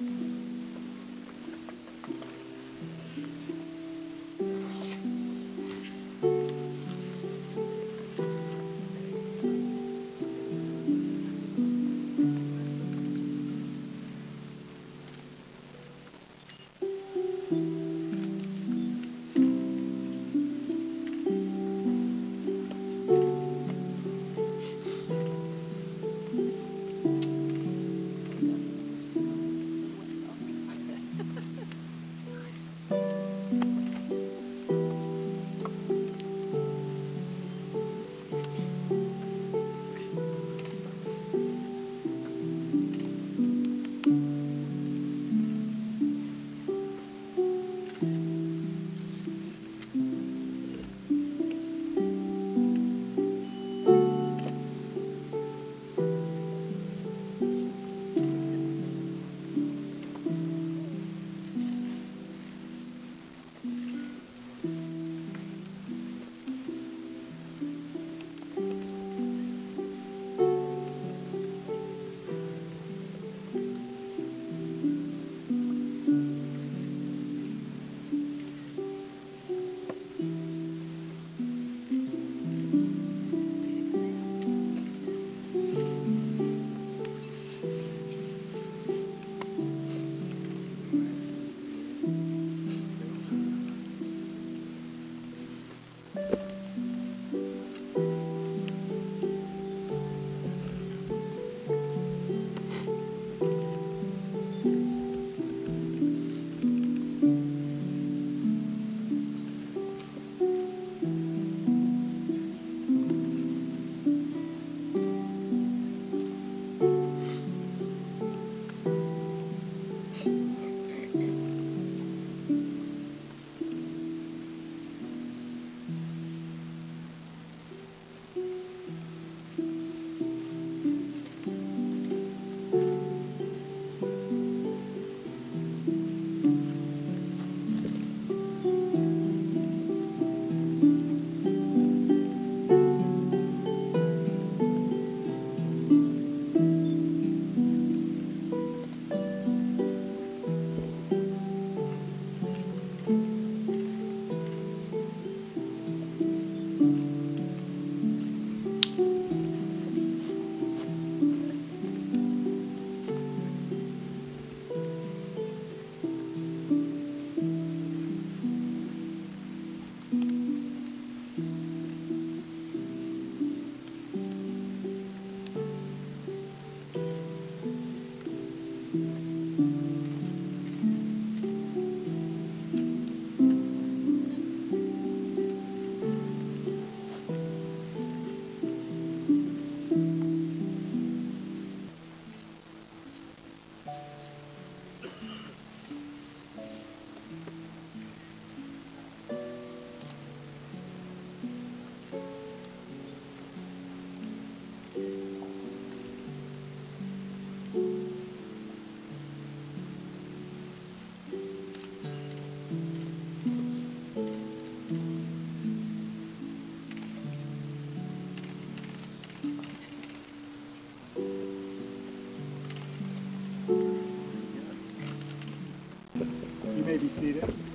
Mm. Thank you. be seated.